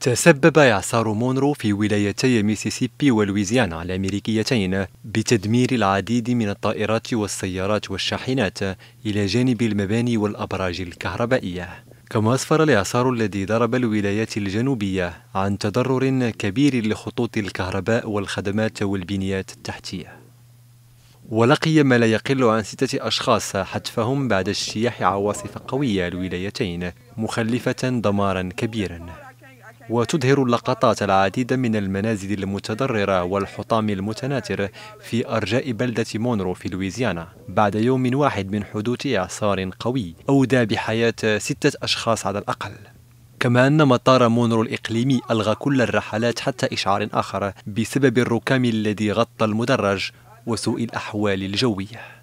تسبب إعصار مونرو في ولايتي ميسيسيبي والويزيانا الأمريكيتين بتدمير العديد من الطائرات والسيارات والشاحنات إلى جانب المباني والأبراج الكهربائية. كما أسفر الإعصار الذي ضرب الولايات الجنوبية عن تضرر كبير لخطوط الكهرباء والخدمات والبنيات التحتية. ولقي ما لا يقل عن ستة أشخاص حتفهم بعد اجتياح عواصف قوية الولايتين مخلفة دمارا كبيرا. وتظهر اللقطات العديد من المنازل المتضررة والحطام المتناثر في أرجاء بلدة مونرو في لويزيانا بعد يوم واحد من حدوث إعصار قوي أودى بحياة ستة أشخاص على الأقل. كما أن مطار مونرو الإقليمي ألغى كل الرحلات حتى إشعار آخر بسبب الركام الذي غطى المدرج وسوء الأحوال الجوية.